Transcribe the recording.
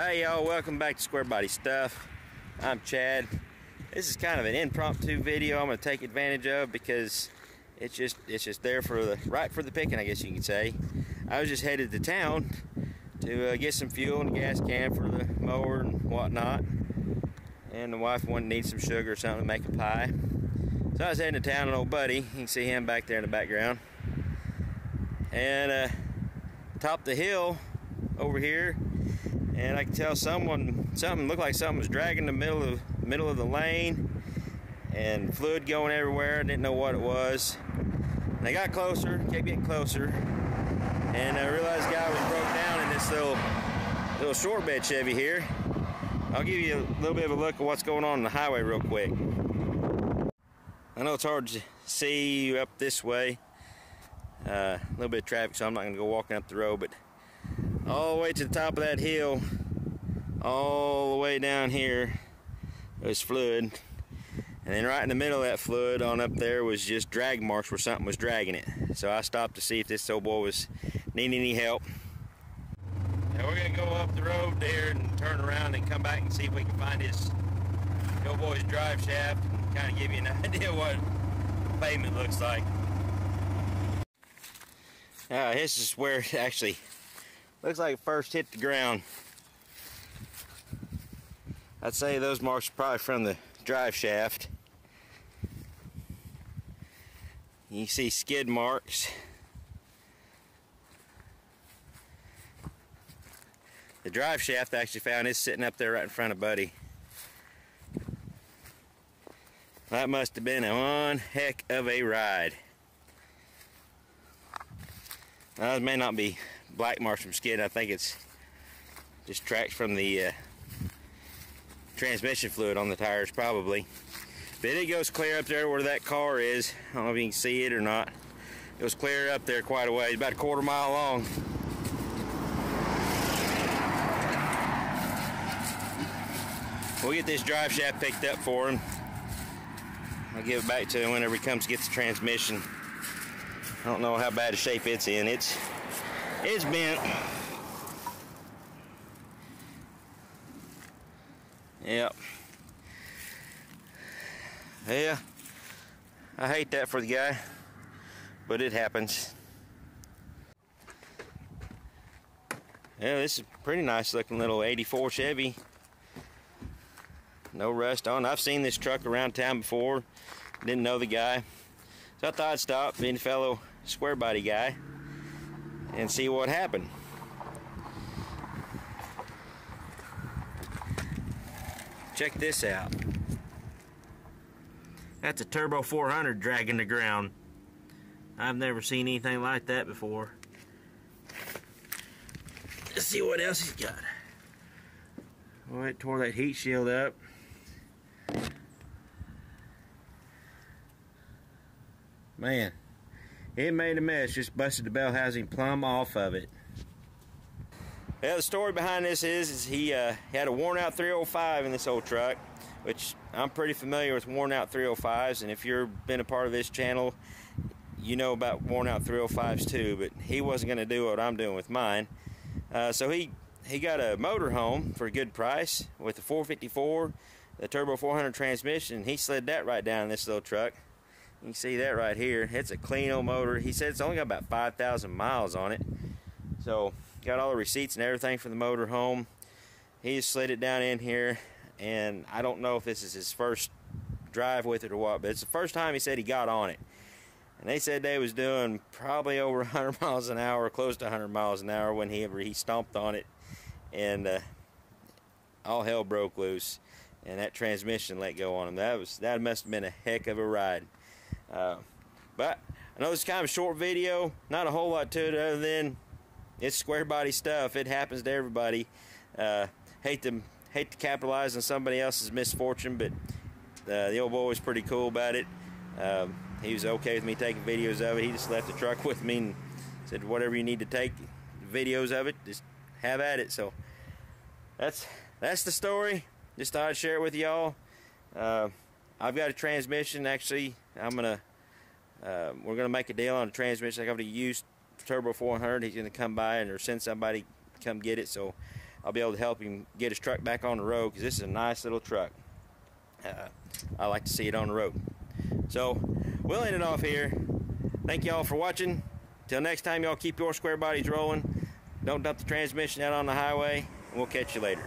Hey y'all, welcome back to Squarebody Stuff. I'm Chad. This is kind of an impromptu video I'm to take advantage of because it's just it's just there for the right for the picking, I guess you could say. I was just headed to town to uh, get some fuel and a gas can for the mower and whatnot. And the wife wanted to need some sugar or something to make a pie. So I was heading to town, an old buddy. You can see him back there in the background. And uh, top the hill over here and I could tell someone something looked like something was dragging the middle of middle of the lane and fluid going everywhere. I didn't know what it was. And I got closer, kept getting closer, and I realized the guy was broke down in this little little short bed Chevy here. I'll give you a little bit of a look at what's going on in the highway real quick. I know it's hard to see up this way. Uh, a little bit of traffic, so I'm not going to go walking up the road, but all the way to the top of that hill, all the way down here was fluid. And then right in the middle of that fluid on up there was just drag marks where something was dragging it. So I stopped to see if this old boy was needing any help. Now we're gonna go up the road there and turn around and come back and see if we can find this old boy's drive shaft and kind of give you an idea what pavement looks like. Uh, this is where actually Looks like it first hit the ground. I'd say those marks are probably from the drive shaft. You see skid marks. The drive shaft I actually found is sitting up there right in front of Buddy. That must have been a one heck of a ride. Now, it may not be black marks from skid. I think it's just tracks from the uh, transmission fluid on the tires probably. But it goes clear up there where that car is. I don't know if you can see it or not. It was clear up there quite a ways, about a quarter mile long. We'll get this drive shaft picked up for him. I'll give it back to him whenever he comes to get the transmission. I don't know how bad a shape it's in. It's it's bent. Yep. Yeah. I hate that for the guy, but it happens. Yeah, this is pretty nice looking little 84 Chevy. No rust on. I've seen this truck around town before. Didn't know the guy. So I thought I'd stop, being a fellow square body guy and see what happened. Check this out. That's a Turbo 400 dragging the ground. I've never seen anything like that before. Let's see what else he's got. Well, it tore that heat shield up. Man, it made a mess, just busted the bell housing plumb off of it. Yeah, the story behind this is, is he, uh, he had a worn out 305 in this old truck, which I'm pretty familiar with worn out 305s, and if you've been a part of this channel, you know about worn out 305s too, but he wasn't going to do what I'm doing with mine. Uh, so he, he got a motorhome for a good price with a 454, the turbo 400 transmission, he slid that right down in this little truck. You can see that right here. It's a clean old motor. He said it's only got about 5,000 miles on it. So, got all the receipts and everything for the motor home. He just slid it down in here, and I don't know if this is his first drive with it or what, but it's the first time he said he got on it. And they said they was doing probably over 100 miles an hour, close to 100 miles an hour when he he stomped on it, and uh, all hell broke loose, and that transmission let go on him. That was that must have been a heck of a ride. Uh, but I know this is kind of a short video, not a whole lot to it other than it's square body stuff. It happens to everybody. Uh, hate to hate to capitalize on somebody else's misfortune, but uh, the old boy was pretty cool about it. Um, he was okay with me taking videos of it. He just left the truck with me and said, "Whatever you need to take videos of it, just have at it." So that's that's the story. Just thought I'd share it with y'all. Uh, I've got a transmission. Actually, I'm gonna uh, we're gonna make a deal on a transmission. I'm gonna use Turbo 400. He's gonna come by and or send somebody come get it. So I'll be able to help him get his truck back on the road because this is a nice little truck. Uh, I like to see it on the road. So we'll end it off here. Thank y'all for watching. Till next time, y'all keep your square bodies rolling. Don't dump the transmission out on the highway. And we'll catch you later.